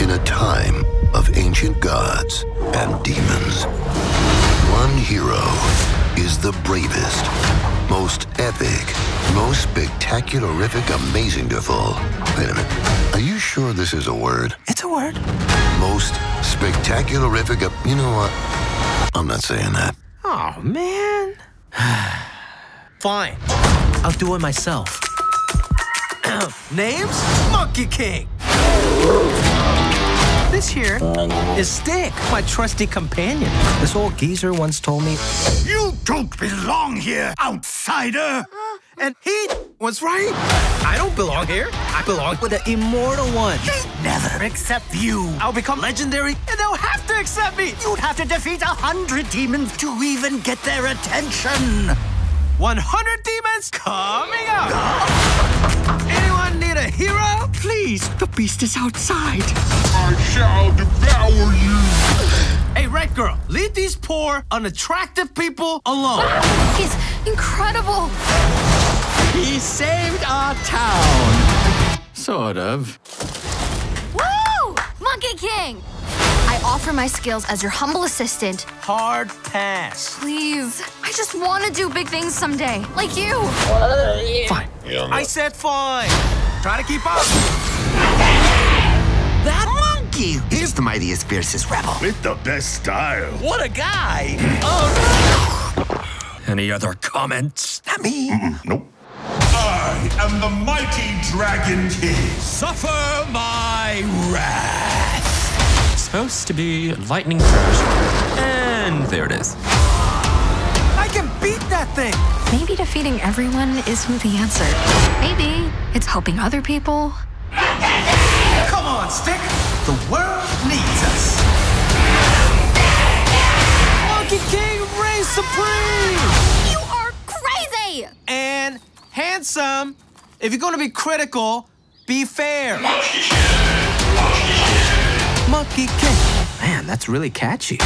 In a time of ancient gods and demons, one hero is the bravest, most epic, most spectacularific, amazingful. Wait a minute. Are you sure this is a word? It's a word. Most spectacularific. You know what? I'm not saying that. Oh, man. Fine. I'll do it myself. Name's Monkey King. This here is Stick, my trusty companion. This old geezer once told me, You don't belong here, outsider! and he was right. I don't belong here. I belong with the immortal one. They'd never accept you. I'll become legendary, and they'll have to accept me. You'd have to defeat a hundred demons to even get their attention. 100 demons coming up. Please, the beast is outside. I shall devour you. Hey, Red Girl, leave these poor, unattractive people alone. He's incredible. He saved our town. Sort of. Woo! Monkey King! I offer my skills as your humble assistant. Hard pass. Please, I just want to do big things someday, like you. Fine. I said fine. Try to keep up. That monkey! He's the mightiest, fiercest rebel. With the best style. What a guy. Oh, Any other comments? Not me. Nope. I am the mighty Dragon King. Suffer my wrath. Supposed to be lightning first. And there it is. I can beat that thing. Maybe defeating everyone isn't the answer. Maybe it's helping other people. Come on, Stick. The world needs us. Monkey King reigns supreme. You are crazy! And handsome. If you're going to be critical, be fair. Monkey King. Man, that's really catchy.